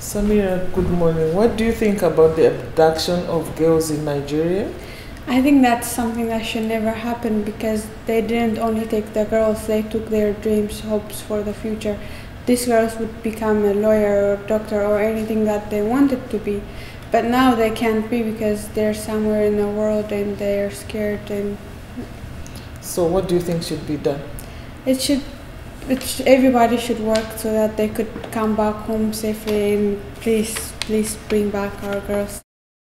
Semira, good morning. What do you think about the abduction of girls in Nigeria? I think that's something that should never happen because they didn't only take the girls, they took their dreams, hopes for the future. These girls would become a lawyer or doctor or anything that they wanted to be. But now they can't be because they're somewhere in the world and they're scared and So, what do you think should be done? it should it sh- everybody should work so that they could come back home safely and please please bring back our girls